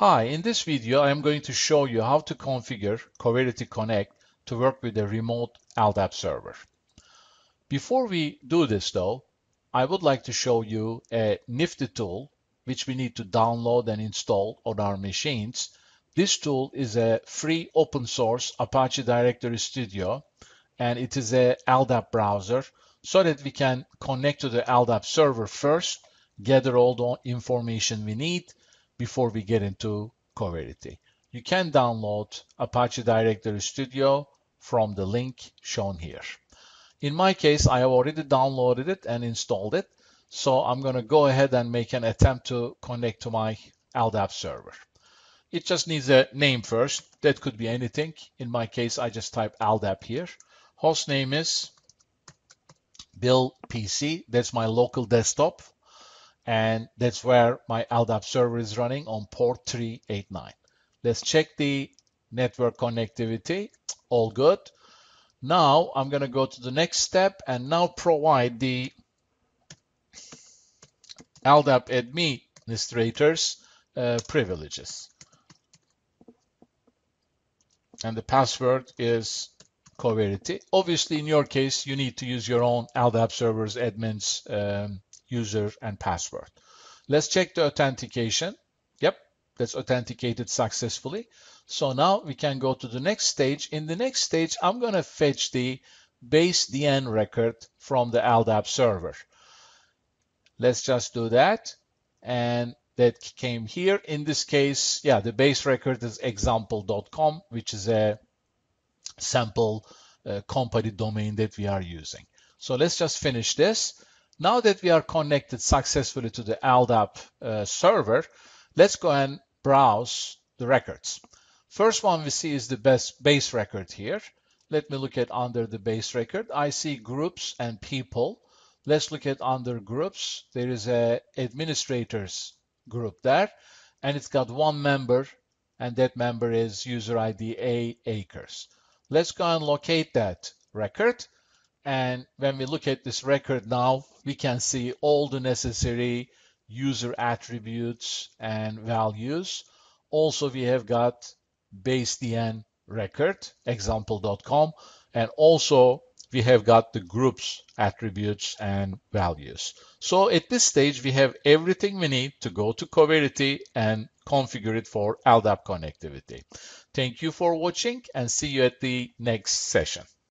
Hi, in this video I am going to show you how to configure Coverity Connect to work with a remote LDAP server. Before we do this though, I would like to show you a nifty tool which we need to download and install on our machines. This tool is a free open source Apache Directory Studio and it is a LDAP browser so that we can connect to the LDAP server first, gather all the information we need, before we get into Coverity. You can download Apache Directory Studio from the link shown here. In my case, I have already downloaded it and installed it. So I'm going to go ahead and make an attempt to connect to my LDAP server. It just needs a name first. That could be anything. In my case, I just type LDAP here. Host name is Bill PC. That's my local desktop and that's where my LDAP server is running on port 389. Let's check the network connectivity. All good. Now I'm going to go to the next step and now provide the LDAP administrators uh, privileges. And the password is Coverity. Obviously, in your case, you need to use your own LDAP servers admins um, user and password. Let's check the authentication. Yep, that's authenticated successfully. So now we can go to the next stage. In the next stage, I'm going to fetch the base DN record from the LDAP server. Let's just do that. And that came here. In this case, yeah, the base record is example.com, which is a sample uh, company domain that we are using. So let's just finish this. Now that we are connected successfully to the LDAP uh, server, let's go and browse the records. First one we see is the best base record here. Let me look at under the base record. I see groups and people. Let's look at under groups. There is a administrators group there, and it's got one member, and that member is user ID A acres. Let's go and locate that record. And when we look at this record now, we can see all the necessary user attributes and values. Also, we have got base DN record, example.com, and also we have got the groups attributes and values. So at this stage, we have everything we need to go to Coverity and configure it for LDAP connectivity. Thank you for watching and see you at the next session.